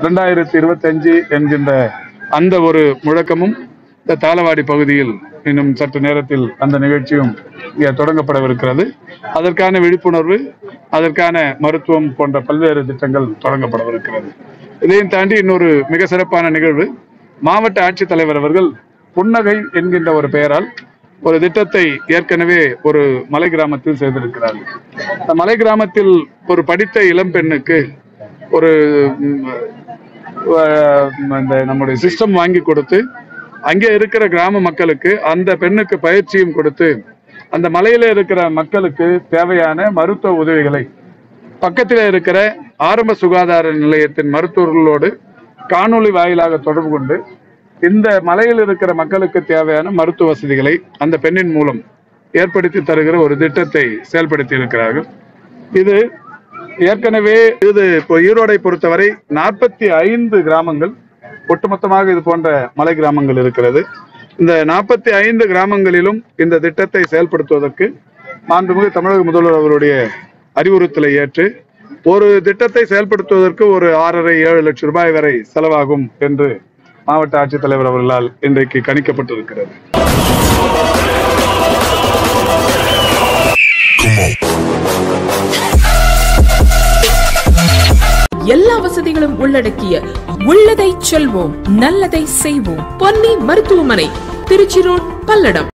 இரண்டாயிரத்தி இருபத்தஞ்சு என்கின்ற அந்த ஒரு முழக்கமும் இந்த தாளவாடி பகுதியில் இன்னும் சற்று நேரத்தில் அந்த நிகழ்ச்சியும் இங்கே தொடங்கப்படவிருக்கிறது. அதற்கான விழிப்புணர்வு அதற்கான மருத்துவம் போன்ற பல்வேறு திட்டங்கள் தொடங்கப்படவிருக்கிறது. இதையும் தாண்டி இன்னொரு மிக சிறப்பான நிகழ்வு மாவட்ட ஆட்சித்தலைவர் அவர்கள் புன்னகை என்கின்ற ஒரு பெயரால் ஒரு திட்டத்தை ஏற்கனவே ஒரு மலை கிராமத்தில் செய்திருக்கிறார்கள். மலை கிராமத்தில் ஒரு படித்த இளம் பெண்ணுக்கு ஒரு இந்த நம்முடைய சிஸ்டம் வாங்கி கொடுத்து அங்கே இருக்கிற கிராம மக்களுக்கு அந்த பெண்ணுக்கு பயிற்சியும் கொடுத்து அந்த மலையில இருக்கிற மக்களுக்கு தேவையான மருத்துவ உதவிகளை பக்கத்தில் இருக்கிற ஆரம்ப சுகாதார நிலையத்தின் மருத்துவர்களோடு காணொளி வாயிலாக தொடர்பு கொண்டு இந்த மலையில் இருக்கிற மக்களுக்கு தேவையான மருத்துவ வசதிகளை அந்த பெண்ணின் மூலம் ஏற்படுத்தி தருகிற ஒரு திட்டத்தை செயல்படுத்தி இருக்கிறார்கள். இது ஏற்கனவே இது இப்போ ஈரோடை பொறுத்தவரை நாற்பத்தி ஐந்து கிராமங்கள் ஒட்டுமொத்தமாக இது போன்ற மலை கிராமங்கள் இருக்கிறது. இந்த நாற்பத்தி ஐந்து கிராமங்களிலும் இந்த திட்டத்தை செயல்படுத்துவதற்கு மாண்புமிகு தமிழக முதல்வர் அவருடைய அறிவுறுத்தலை ஏற்று ஒரு திட்டத்தை செயல்படுத்துவதற்கு ஒரு ஆறரை ஏழு லட்சம் ரூபாய் வரை செலவாகும் என்று மாவட்ட ஆட்சித்தலைவர் அவர்களால் இன்றைக்கு கணிக்கப்பட்டிருக்கிறது. எல்லா வசதிகளும் உள்ளடக்கிய உள்ளதை செல்வோம் நல்லதை செய்வோம். பொன்னி மருத்துவமனை திருச்சி ரோட் பல்லடம்.